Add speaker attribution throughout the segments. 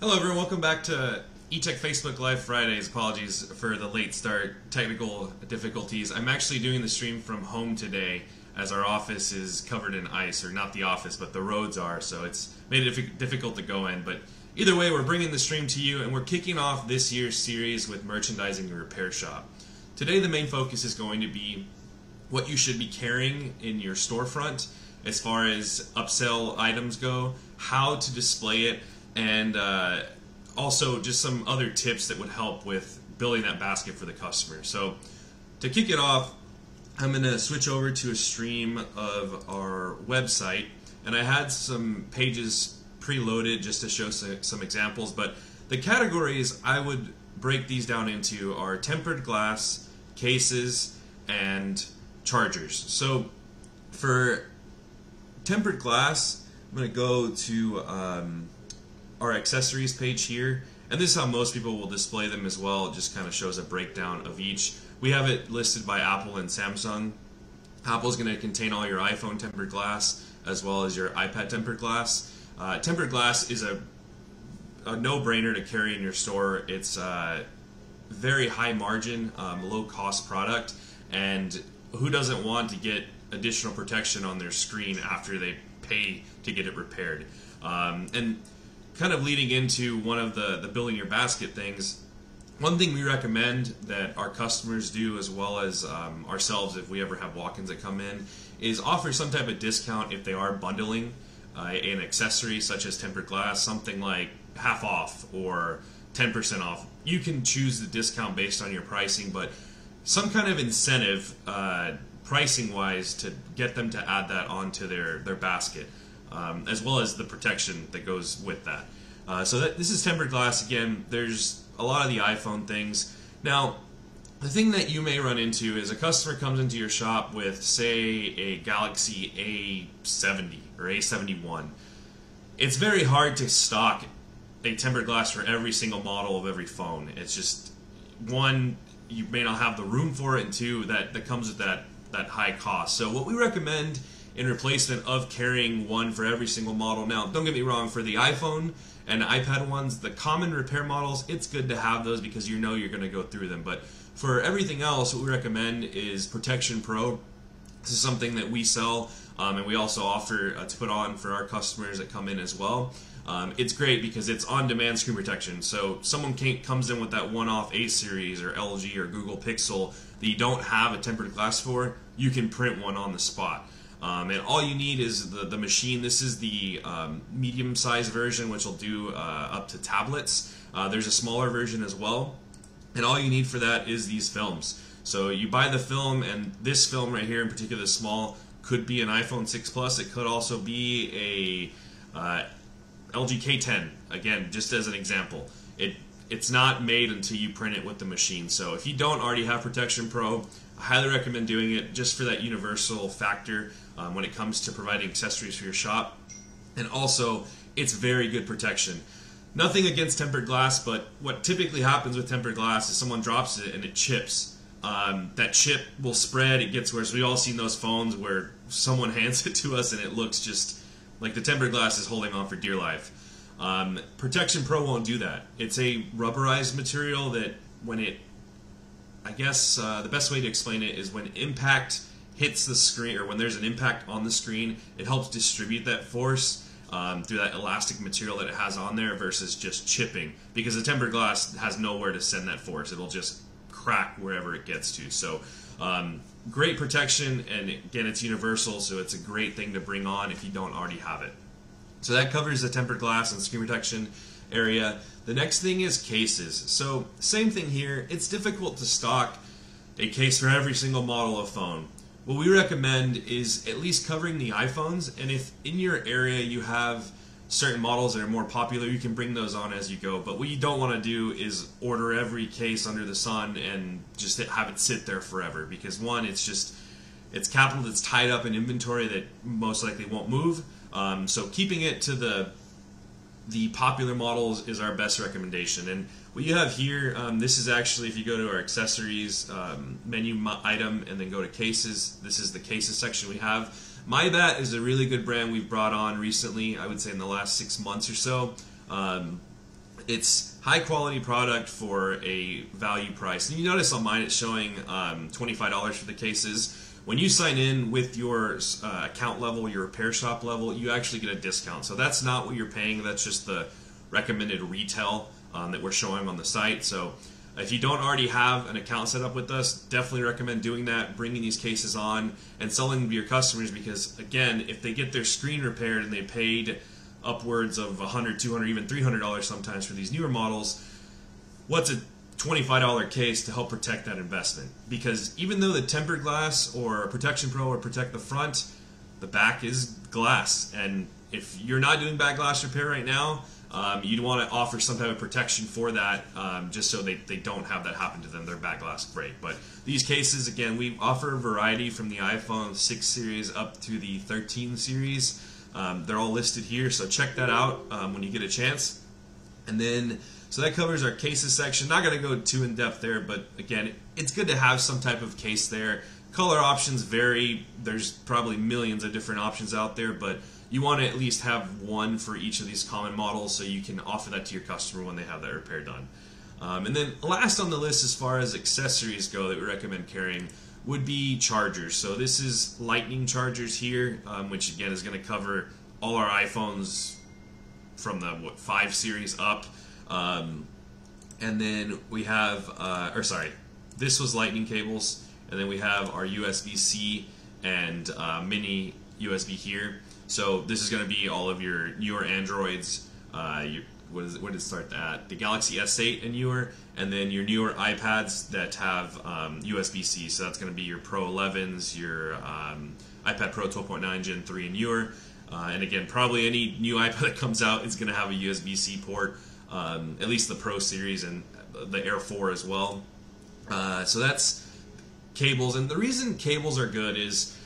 Speaker 1: Hello, everyone. Welcome back to eTech Facebook Live Fridays. Apologies for the late start, technical difficulties. I'm actually doing the stream from home today as our office is covered in ice, or not the office, but the roads are, so it's made it difficult to go in. But either way, we're bringing the stream to you, and we're kicking off this year's series with merchandising your repair shop. Today, the main focus is going to be what you should be carrying in your storefront as far as upsell items go, how to display it, and uh, also just some other tips that would help with building that basket for the customer. So to kick it off, I'm going to switch over to a stream of our website, and I had some pages preloaded just to show some examples, but the categories I would break these down into are tempered glass, cases, and chargers. So for tempered glass, I'm going to go to um, our accessories page here. And this is how most people will display them as well. It just kind of shows a breakdown of each. We have it listed by Apple and Samsung. Apple is going to contain all your iPhone tempered glass as well as your iPad tempered glass. Uh, tempered glass is a, a no-brainer to carry in your store. It's a uh, very high margin, um, low cost product, and who doesn't want to get additional protection on their screen after they pay to get it repaired? Um, and kind of leading into one of the, the building your basket things, one thing we recommend that our customers do as well as um, ourselves if we ever have walk-ins that come in is offer some type of discount if they are bundling uh, an accessory such as tempered glass, something like half off or 10% off. You can choose the discount based on your pricing, but some kind of incentive uh, pricing wise to get them to add that onto their, their basket um, as well as the protection that goes with that. Uh, so that, this is tempered glass again. There's a lot of the iPhone things. Now, the thing that you may run into is a customer comes into your shop with, say, a Galaxy A70 or A71. It's very hard to stock a tempered glass for every single model of every phone. It's just one, you may not have the room for it, and two, that, that comes with that, that high cost. So what we recommend in replacement of carrying one for every single model. Now, don't get me wrong, for the iPhone and iPad ones, the common repair models, it's good to have those because you know you're going to go through them. But for everything else, what we recommend is Protection Pro. This is something that we sell um, and we also offer uh, to put on for our customers that come in as well. Um, it's great because it's on-demand screen protection. So someone comes in with that one-off A series or LG or Google Pixel that you don't have a tempered glass for, you can print one on the spot. Um, and all you need is the, the machine. This is the um, medium sized version, which will do uh, up to tablets. Uh, there's a smaller version as well. And all you need for that is these films. So you buy the film, and this film right here in particular, small, could be an iPhone 6 Plus. It could also be a uh, LG K10. Again, just as an example, it it's not made until you print it with the machine. So if you don't already have Protection Pro, I highly recommend doing it just for that universal factor um, when it comes to providing accessories for your shop. And also, it's very good protection. Nothing against tempered glass, but what typically happens with tempered glass is someone drops it and it chips. Um, that chip will spread, it gets worse. We've all seen those phones where someone hands it to us and it looks just like the tempered glass is holding on for dear life. Um, Protection Pro won't do that. It's a rubberized material that when it, I guess uh, the best way to explain it is when impact hits the screen or when there's an impact on the screen, it helps distribute that force um, through that elastic material that it has on there versus just chipping because the tempered glass has nowhere to send that force. It'll just crack wherever it gets to. So um, great protection and again it's universal so it's a great thing to bring on if you don't already have it. So that covers the tempered glass and screen protection area. The next thing is cases. So same thing here. It's difficult to stock a case for every single model of phone what we recommend is at least covering the iPhones, and if in your area you have certain models that are more popular, you can bring those on as you go. But what you don't want to do is order every case under the sun and just have it sit there forever because one, it's just it's capital that's tied up in inventory that most likely won't move. Um, so keeping it to the the popular models is our best recommendation. And what you have here, um, this is actually, if you go to our accessories um, menu item and then go to cases, this is the cases section we have. MyBat is a really good brand we've brought on recently, I would say in the last six months or so. Um, it's high quality product for a value price. And you notice on mine it's showing um, $25 for the cases. When you sign in with your uh, account level, your repair shop level, you actually get a discount. So that's not what you're paying, that's just the recommended retail um, that we're showing on the site. So if you don't already have an account set up with us, definitely recommend doing that, bringing these cases on and selling them to your customers because, again, if they get their screen repaired and they paid upwards of 100 200 even $300 sometimes for these newer models, what's a $25 case to help protect that investment? Because even though the tempered glass or Protection Pro or protect the front, the back is glass. And if you're not doing back glass repair right now, um, you'd want to offer some type of protection for that um, just so they, they don't have that happen to them. Their back glass break. But these cases, again, we offer a variety from the iPhone 6 series up to the 13 series. Um, they're all listed here, so check that out um, when you get a chance. And then, so that covers our cases section. Not going to go too in depth there, but again, it's good to have some type of case there. Color options vary. There's probably millions of different options out there, but you want to at least have one for each of these common models so you can offer that to your customer when they have that repair done. Um, and then last on the list as far as accessories go that we recommend carrying would be chargers. So this is lightning chargers here, um, which again is going to cover all our iPhones from the what 5 series up. Um, and then we have, uh, or sorry, this was lightning cables. And then we have our USB-C and uh, mini USB here. So this is going to be all of your newer Androids. Uh, your, what, is what did it start at? The Galaxy S8 and newer, and then your newer iPads that have um, USB-C. So that's going to be your Pro 11s, your um, iPad Pro 12.9 Gen 3 and newer. Uh, and again, probably any new iPad that comes out is going to have a USB-C port, um, at least the Pro series and the Air 4 as well. Uh, so that's cables, and the reason cables are good is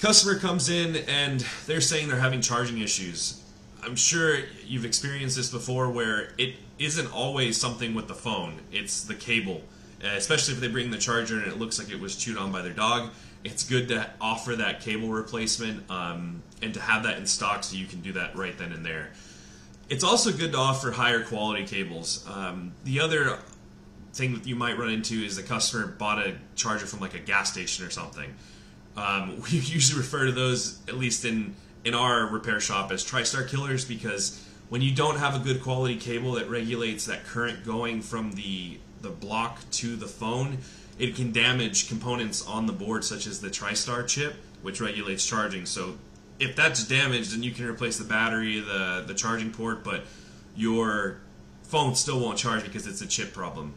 Speaker 1: customer comes in and they're saying they're having charging issues. I'm sure you've experienced this before where it isn't always something with the phone, it's the cable. Uh, especially if they bring the charger and it looks like it was chewed on by their dog. It's good to offer that cable replacement um, and to have that in stock so you can do that right then and there. It's also good to offer higher quality cables. Um, the other thing that you might run into is the customer bought a charger from like a gas station or something um, we usually refer to those, at least in in our repair shop, as TriStar killers because when you don't have a good quality cable that regulates that current going from the the block to the phone, it can damage components on the board, such as the TriStar chip, which regulates charging. So if that's damaged, then you can replace the battery, the the charging port, but your phone still won't charge because it's a chip problem.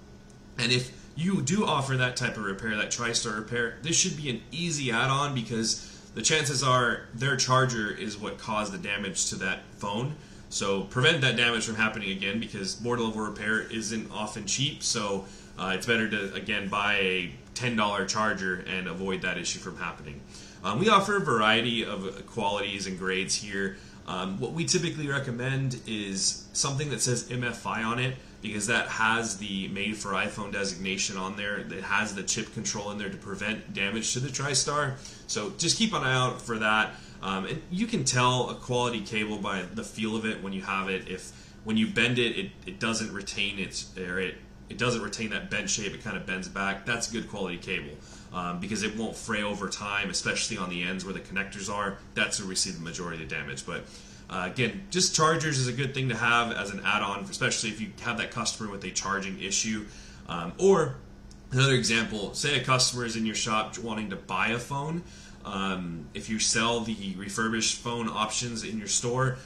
Speaker 1: And if you do offer that type of repair, that TriStar repair, this should be an easy add-on because the chances are their charger is what caused the damage to that phone. So prevent that damage from happening again because board level repair isn't often cheap. So uh, it's better to again buy a $10 charger and avoid that issue from happening. Um, we offer a variety of qualities and grades here. Um, what we typically recommend is something that says MFI on it because that has the made for iPhone designation on there. It has the chip control in there to prevent damage to the TriStar. So just keep an eye out for that. Um, and you can tell a quality cable by the feel of it when you have it. If when you bend it, it, it doesn't retain its or it, it doesn't retain that bend shape. It kind of bends back. That's good quality cable um, because it won't fray over time, especially on the ends where the connectors are. That's where we see the majority of the damage. But uh, again, just chargers is a good thing to have as an add-on, especially if you have that customer with a charging issue. Um, or another example, say a customer is in your shop wanting to buy a phone. Um, if you sell the refurbished phone options in your store,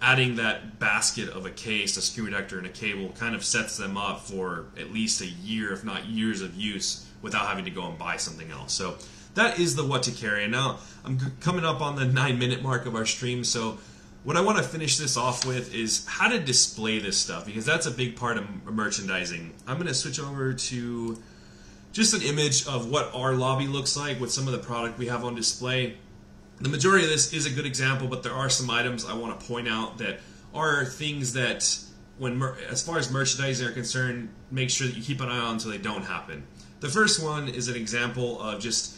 Speaker 1: adding that basket of a case, a screen protector, and a cable kind of sets them up for at least a year, if not years of use, without having to go and buy something else. So that is the what to carry. And now I'm coming up on the nine minute mark of our stream, so what I want to finish this off with is how to display this stuff because that's a big part of merchandising. I'm going to switch over to just an image of what our lobby looks like with some of the product we have on display. The majority of this is a good example, but there are some items I want to point out that are things that, when as far as merchandising are concerned, make sure that you keep an eye on so they don't happen. The first one is an example of just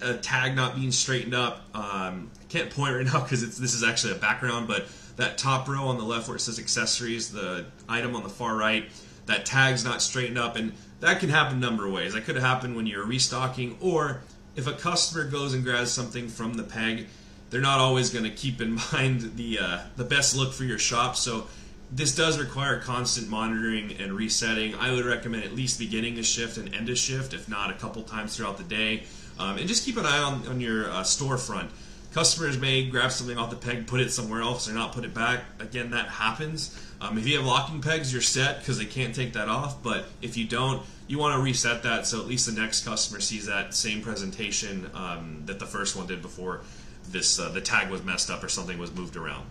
Speaker 1: a tag not being straightened up. Um, I can't point right now because this is actually a background, but that top row on the left where it says accessories, the item on the far right, that tag's not straightened up, and that can happen a number of ways. That could happen when you're restocking, or if a customer goes and grabs something from the peg, they're not always going to keep in mind the uh, the best look for your shop. So this does require constant monitoring and resetting. I would recommend at least beginning a shift and end a shift, if not a couple times throughout the day. Um, and just keep an eye on, on your uh, storefront. Customers may grab something off the peg, put it somewhere else, or not put it back. Again, that happens. Um, if you have locking pegs, you're set because they can't take that off. But if you don't, you want to reset that so at least the next customer sees that same presentation um, that the first one did before this uh, the tag was messed up or something was moved around.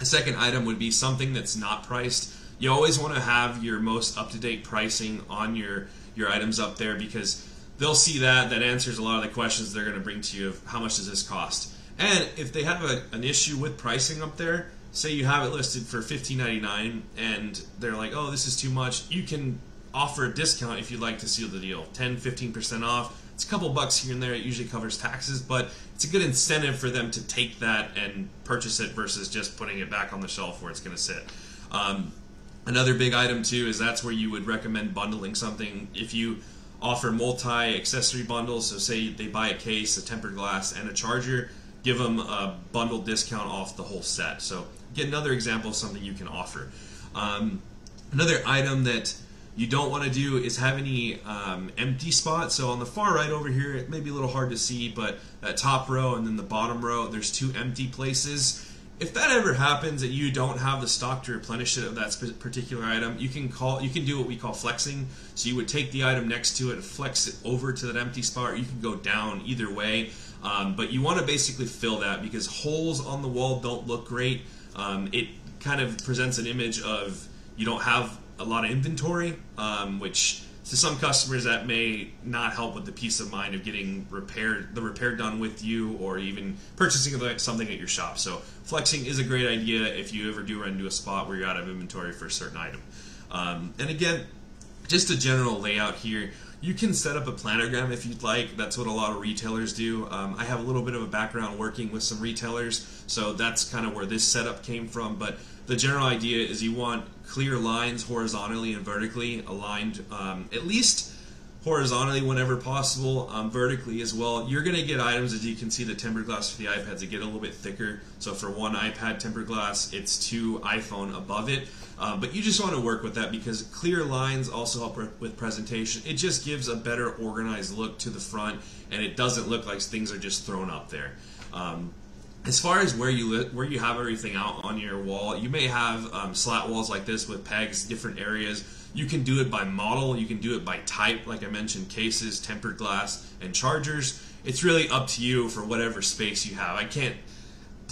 Speaker 1: A second item would be something that's not priced. You always want to have your most up-to-date pricing on your your items up there because they'll see that that answers a lot of the questions they're going to bring to you of how much does this cost. And if they have a, an issue with pricing up there, say you have it listed for $15.99 and they're like, oh, this is too much, you can offer a discount if you'd like to seal the deal 10 15% off. It's a couple bucks here and there, it usually covers taxes, but it's a good incentive for them to take that and purchase it versus just putting it back on the shelf where it's going to sit. Um, another big item, too, is that's where you would recommend bundling something. If you offer multi accessory bundles, so say they buy a case, a tempered glass, and a charger give them a bundle discount off the whole set. So get another example of something you can offer. Um, another item that you don't want to do is have any um, empty spots. So on the far right over here, it may be a little hard to see, but that top row and then the bottom row, there's two empty places. If that ever happens and you don't have the stock to replenish it of that particular item, you can call you can do what we call flexing. So you would take the item next to it and flex it over to that empty spot, or you can go down either way. Um, but you want to basically fill that because holes on the wall don't look great. Um, it kind of presents an image of you don't have a lot of inventory, um, which to some customers that may not help with the peace of mind of getting repaired the repair done with you or even purchasing something at your shop. So flexing is a great idea if you ever do run into a spot where you're out of inventory for a certain item. Um, and again, just a general layout here. You can set up a planogram if you'd like. That's what a lot of retailers do. Um, I have a little bit of a background working with some retailers, so that's kind of where this setup came from. But the general idea is you want clear lines horizontally and vertically aligned, um, at least horizontally whenever possible, um, vertically as well. You're going to get items, as you can see, the tempered glass for the iPads, that get a little bit thicker. So for one iPad tempered glass, it's two iPhone above it. Uh, but you just want to work with that because clear lines also help with presentation. It just gives a better organized look to the front, and it doesn't look like things are just thrown up there. Um, as far as where you where you have everything out on your wall, you may have um, slat walls like this with pegs, different areas. You can do it by model. You can do it by type, like I mentioned, cases, tempered glass, and chargers. It's really up to you for whatever space you have. I can't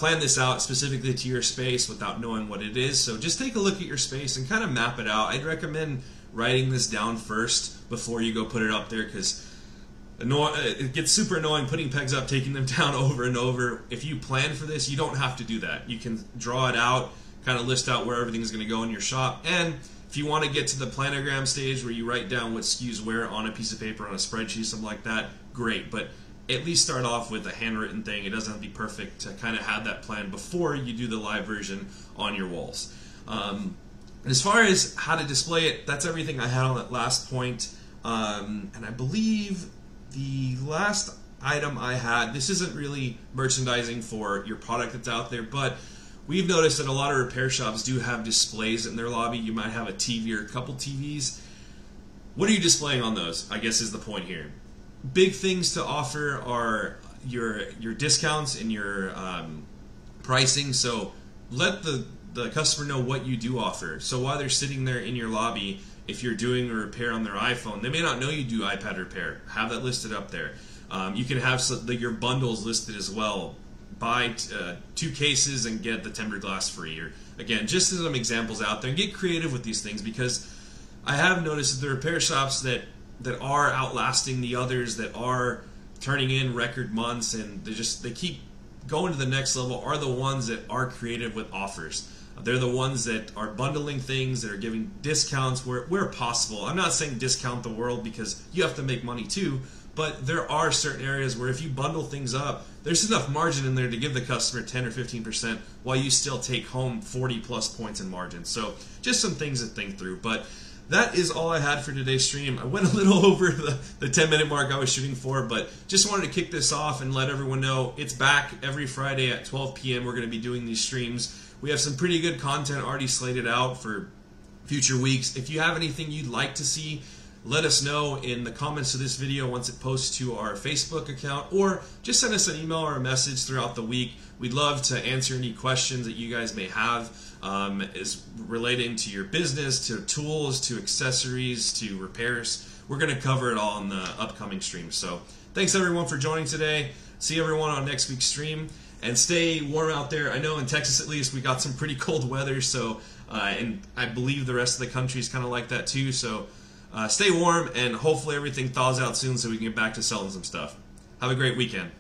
Speaker 1: plan this out specifically to your space without knowing what it is. So just take a look at your space and kind of map it out. I'd recommend writing this down first before you go put it up there because it gets super annoying putting pegs up, taking them down over and over. If you plan for this, you don't have to do that. You can draw it out, kind of list out where everything's going to go in your shop. And if you want to get to the planogram stage where you write down what SKUs where on a piece of paper, on a spreadsheet, something like that, great. But at least start off with a handwritten thing. It doesn't have to be perfect to kind of have that plan before you do the live version on your walls. Um, as far as how to display it, that's everything I had on that last point. Um, and I believe the last item I had, this isn't really merchandising for your product that's out there, but we've noticed that a lot of repair shops do have displays in their lobby. You might have a TV or a couple TVs. What are you displaying on those? I guess is the point here big things to offer are your your discounts and your um, pricing. So let the the customer know what you do offer. So while they're sitting there in your lobby, if you're doing a repair on their iPhone, they may not know you do iPad repair. Have that listed up there. Um, you can have some, the, your bundles listed as well. Buy uh, two cases and get the tempered glass free. Or again, just some examples out there and get creative with these things because I have noticed that the repair shops that that are outlasting the others that are turning in record months and they just they keep going to the next level are the ones that are creative with offers. They're the ones that are bundling things, that are giving discounts where, where possible. I'm not saying discount the world because you have to make money too, but there are certain areas where if you bundle things up, there's enough margin in there to give the customer 10 or 15% while you still take home 40 plus points in margin. So just some things to think through. But that is all I had for today's stream. I went a little over the, the 10 minute mark I was shooting for, but just wanted to kick this off and let everyone know it's back every Friday at 12 p.m. We're going to be doing these streams. We have some pretty good content already slated out for future weeks. If you have anything you'd like to see, let us know in the comments of this video once it posts to our Facebook account, or just send us an email or a message throughout the week. We'd love to answer any questions that you guys may have um, is relating to your business, to tools, to accessories, to repairs. We're going to cover it all in the upcoming stream. So thanks everyone for joining today. See everyone on next week's stream. And stay warm out there. I know in Texas at least we got some pretty cold weather, so uh, and I believe the rest of the country is kind of like that too. So uh, stay warm, and hopefully everything thaws out soon so we can get back to selling some stuff. Have a great weekend.